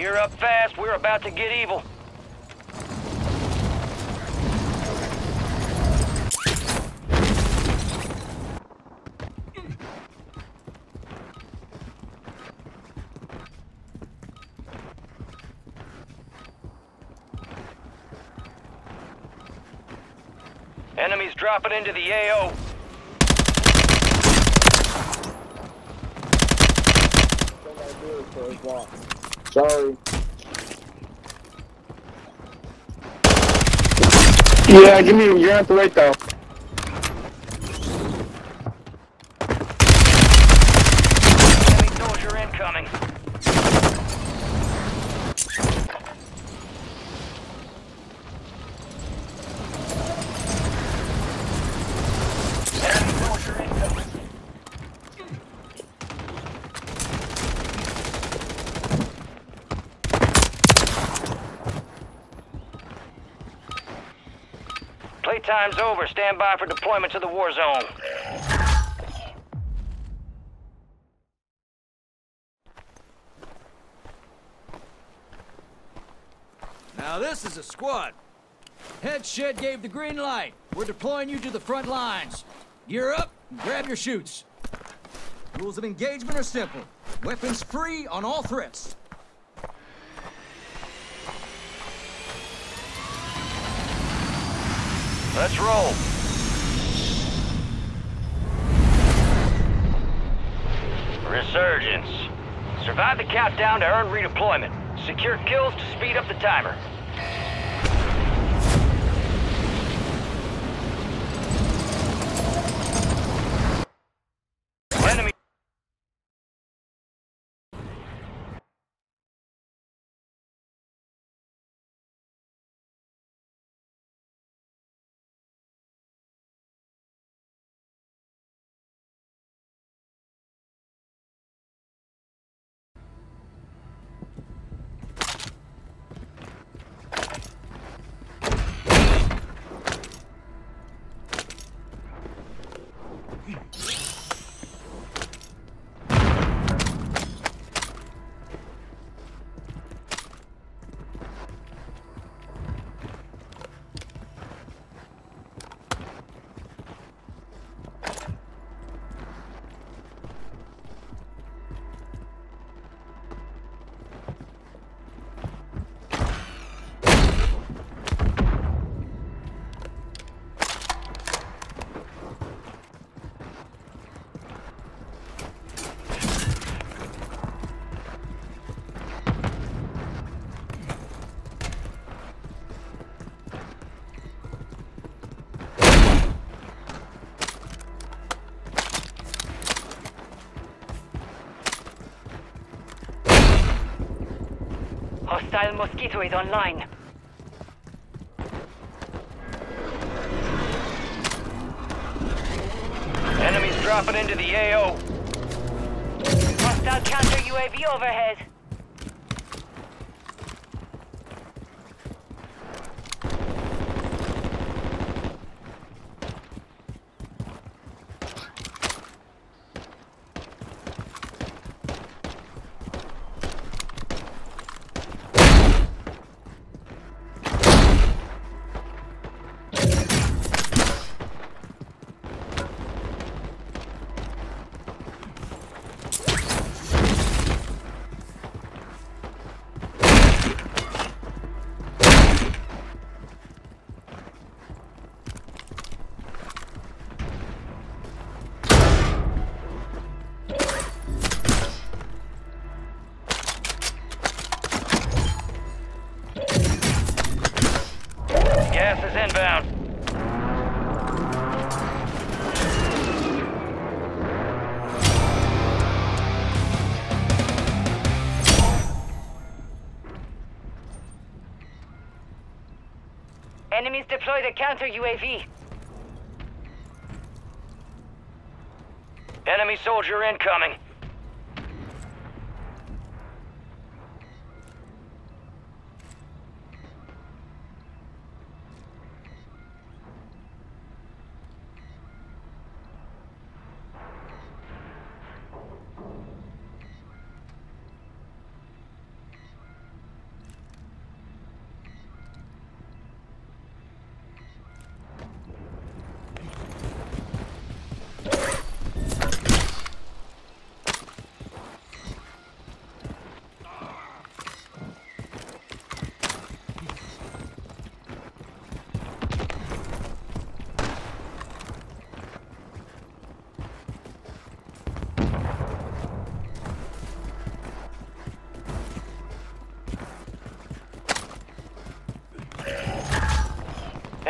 Gear up fast, we're about to get evil. Enemies dropping into the AO. Sorry. Yeah, give me. You're have to wait though. Enemy soldier incoming. Enemy soldier incoming. Playtime's over. Stand by for deployment to the war zone. Now this is a squad. Head shed gave the green light. We're deploying you to the front lines. Gear up grab your chutes. Rules of engagement are simple. Weapons free on all threats. Let's roll. Resurgence. Survive the countdown to earn redeployment. Secure kills to speed up the timer. Hostile Mosquito is online. Enemies dropping into the AO. Hostile counter UAV overhead. Enemies deploy the counter UAV. Enemy soldier incoming.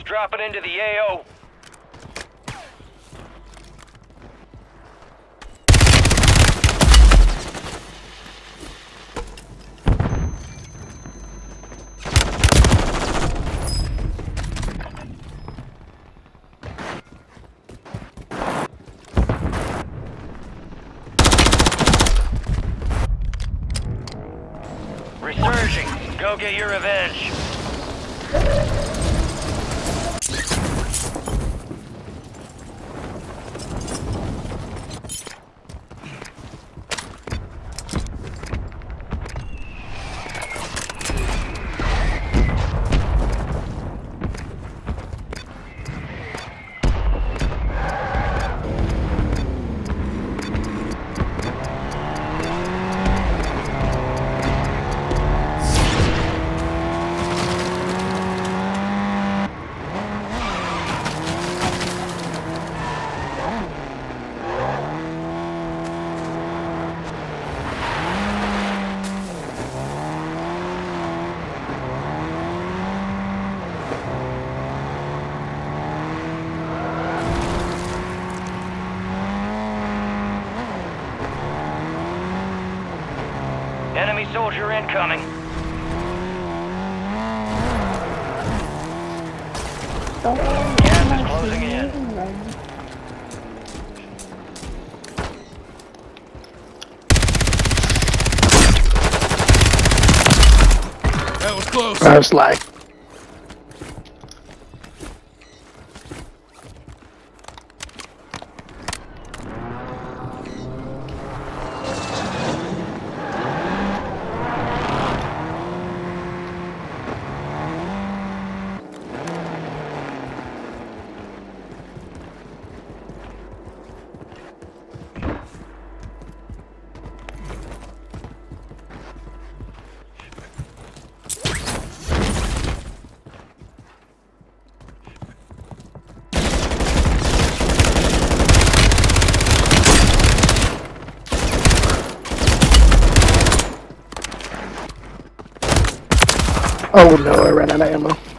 Enemies dropping into the AO. Resurging. Go get your revenge. Enemy soldier incoming. Gas is closing in. That was close. I was like, oh no, I ran out of ammo.